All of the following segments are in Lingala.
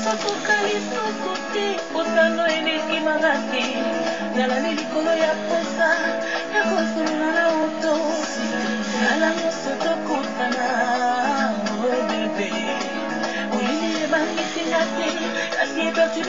nakokoka lisusu te kosano elekimanga na kasi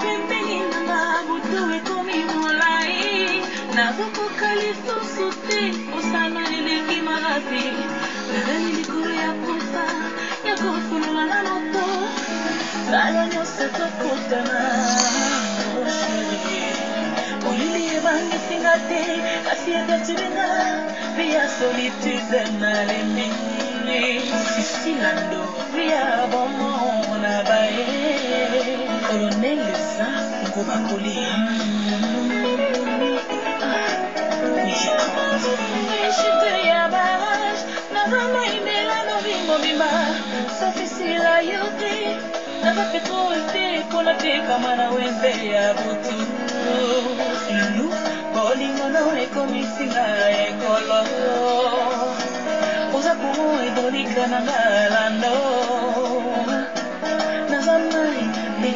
pembelinanga butu ekomi molai nazokoka lisusu te osana eleki makasi nazali likolo ya posa ya kofulula na moto talo nyonso tokutana molili ebangisinga te kasi ekatilinga mpe ya solitude nalemini sisilando ya bon yango bakolia mobimba safisila yo te naza petrole te mpona tekama na wembe ya butu lulu bolingono ekomisinga ekolo oza kumo edolika na ngalando naza mai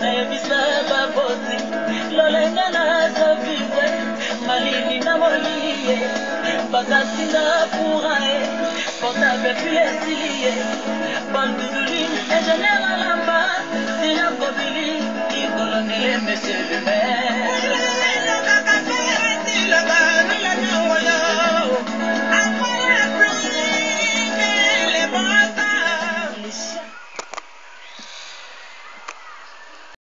nayebisa babosi lolenga naza vivre malini na moli ye bakasinga pura ye portable pui esili ye bandudulin egeneralamba sina kobili